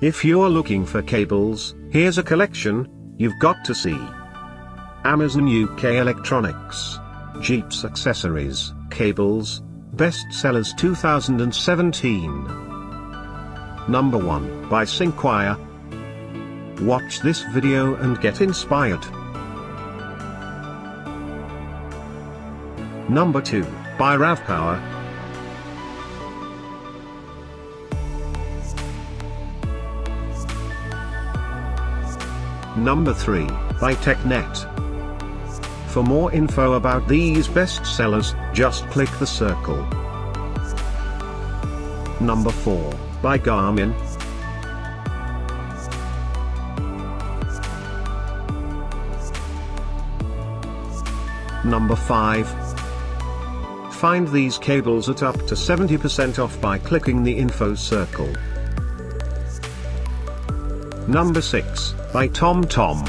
If you're looking for cables, here's a collection you've got to see. Amazon UK Electronics. GPS Accessories, Cables, Best Sellers 2017. Number 1, by Syncwire. Watch this video and get inspired. Number 2, by RAVPower. Number 3, by TechNet. For more info about these bestsellers, just click the circle. Number 4, by Garmin. Number 5. Find these cables at up to 70% off by clicking the info circle. Number 6, by TomTom.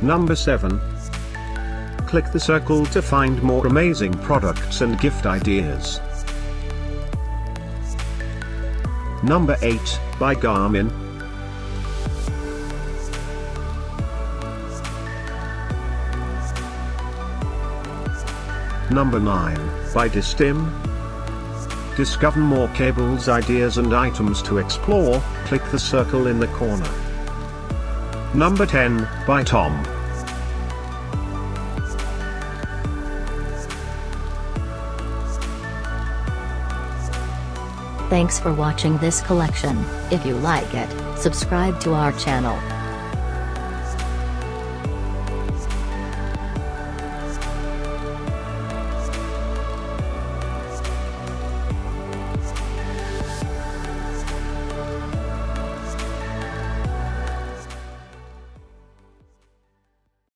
Number 7. Click the circle to find more amazing products and gift ideas. Number 8, by Garmin. Number 9, by Distim. Discover more cables, ideas and items to explore, click the circle in the corner. Number 10, by Tom. Thanks for watching this collection. If you like it, subscribe to our channel.